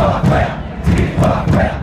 Quack, quack, quack, quack.